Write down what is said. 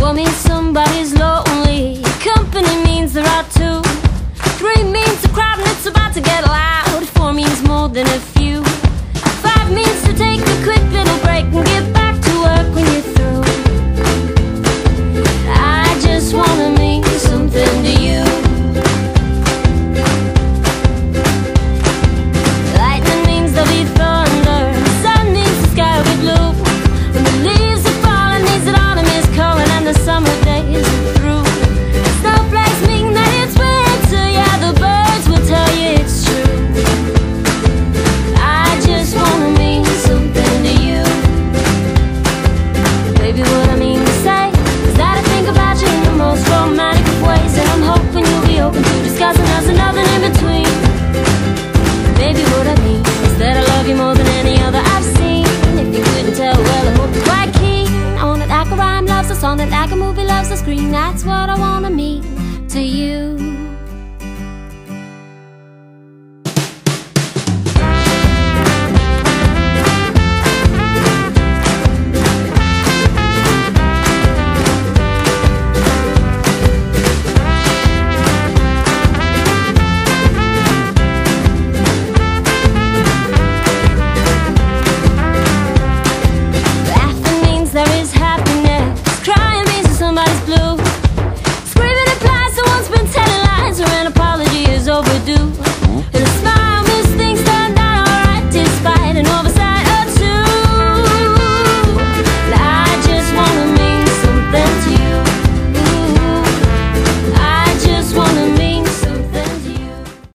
One means somebody's lonely. Company means there are two. Three means the crowd and it's about to get loud. Four means more than a few. Five means to take a quick little break and get back to work when you're through. I just wanna to us and nothing in between. Baby, what I mean is that I love you more than any other I've seen. If you couldn't tell, well, I hope you're quite keen. I want it like a rhyme loves a song, that like a movie loves a screen. That's what I wanna mean.